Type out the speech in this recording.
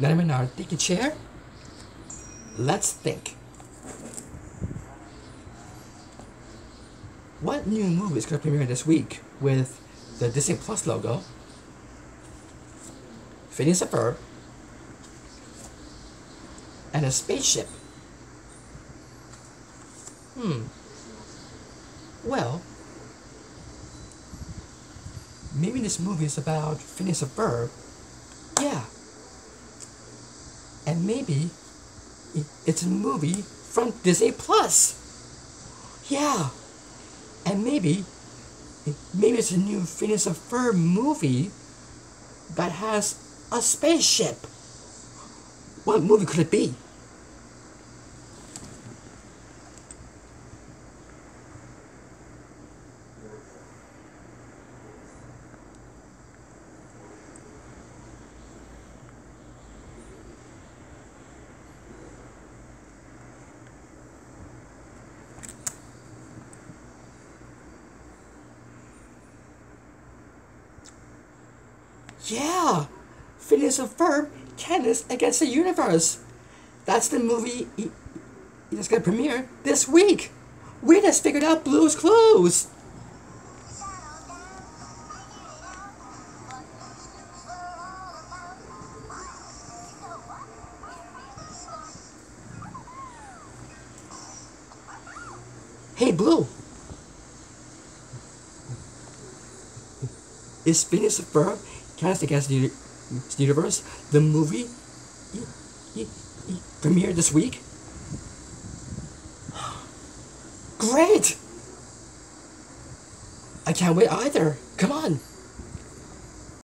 None of in our a chair. Let's think. What new movie is going to premiere this week with the Disney Plus logo? Phineas and Ferb, and a spaceship. Hmm. Well, maybe this movie is about Phineas and Ferb. Yeah. Maybe it's a movie from Disney Plus. Yeah. And maybe, maybe it's a new Phineas and Ferb movie that has a spaceship. What movie could it be? Yeah! Phineas and Ferb, Candace Against the Universe. That's the movie that's gonna premiere this week. We just figured out Blue's Clues. Hey, Blue. Is Phineas and Ferb, Candace Against the Universe, the movie y- y- y- premiere this week? Great! I can't wait either. Come on.